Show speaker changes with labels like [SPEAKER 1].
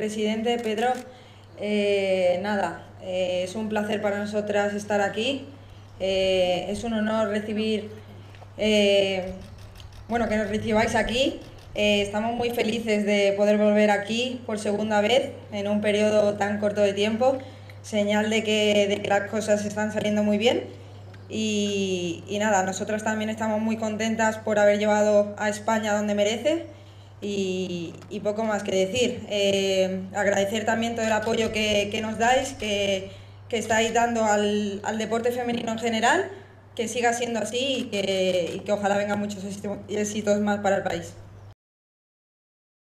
[SPEAKER 1] Presidente Pedro, eh, nada, eh, es un placer para nosotras estar aquí. Eh, es un honor recibir, bueno, que nos recibáis aquí. estamos muy felices de poder volver aquí por segunda vez en un periodo tan corto de tiempo, señal de que, las cosas están saliendo muy bien. Y, y nada, nosotras también estamos muy contentas por haber llevado a España donde merece y, poco más que decir. Eh, agradecer también todo el apoyo que, nos dais, que, estáis dando al, deporte femenino en general, que siga siendo así y que, y que ojalá vengan muchos éxitos más para el país.